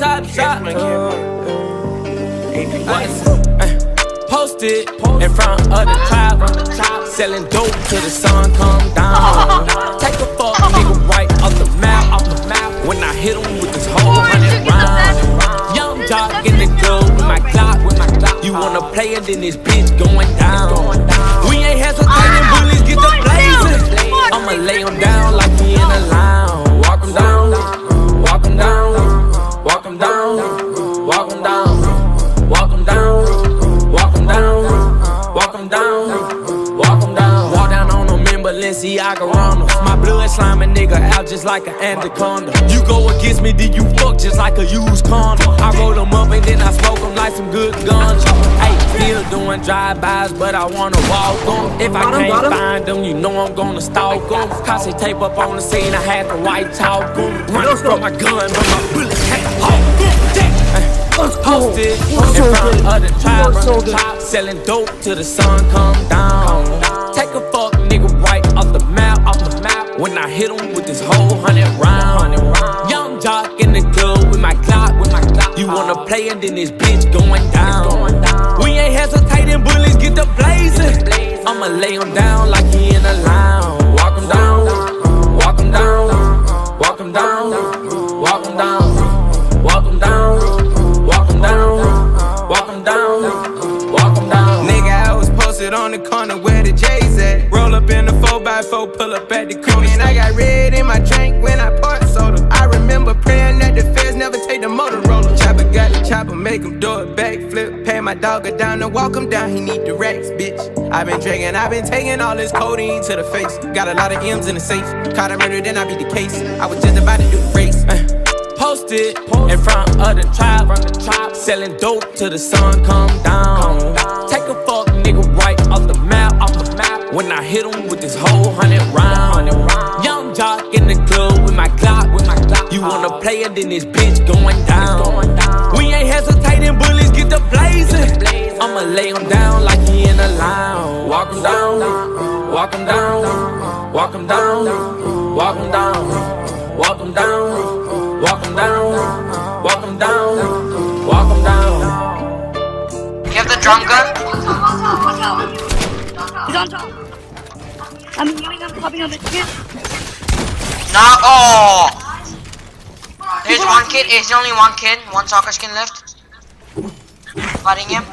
shot. Posted in front of the cloud, selling dope till the sun come down. Take a fuck, nigga, right off the map, off the map. When I hit him with this whole hundred round. Young jock in the club with my Glock, with my Glock. You wanna play it, then this bitch going down. We ain't hesitating, bullies get the blazing. I'ma lay him down like he in a lounge. Balenciaga runners. My blood slime a nigga out just like an anaconda. You go against me, then you fuck just like a used condom. I roll them up and then I smoke them like some good guns. Hey, still doing drive-bys, but I wanna walk them. If I can't find them, you know I'm gonna stalk them. Cause they tape up on the scene, I had the white talk them. Running from my gun, but my bullets had to hawk Posted in front of the tribe, selling dope till the sun come down. Take a fuck, nigga, right When I hit him with this whole hundred round. Young jock in the club with my Glock. You wanna play and then this bitch going down. We ain't hesitating, bullies get the blazing. I'ma lay him down like he in a lounge. Walk him down, walk him down, walk him down, walk him down, walk down, walk down, down, down. Nigga, I was posted on the corner where the J's at. Roll up in the 4x4, pull up at the corner. And I got red in my drink when I poured soda. I remember praying that the feds never take the Motorola. Choppa got the chopper, make him do a backflip. Pay my dog a down and walk him down, he need the racks, bitch. i been drinking, i been taking all this codeine to the face. Got a lot of M's in the safe. Caught a murder, then I beat the case. I was just about to do the race. Uh, Posted in front of the tribe, selling dope till the sun come down. Take a fuck, nigga, right off the map, off the map. When I hit him with this whole round. Young jock in the club with my Glock, with my Glock. You wanna play it, then this bitch going down. We ain't hesitating, bullies get the blazing. I'ma lay him down like he in a lounge. Walk him down, walk him down, walk him down, walk him down, walk him down. Walk him down, walk him down, walk him down. You have the drum gun? He's on top. I'm healing him, popping on the chicken. No. Oh. There's one kid. There's only one kid. One soccer skin left. Fighting him.